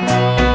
Música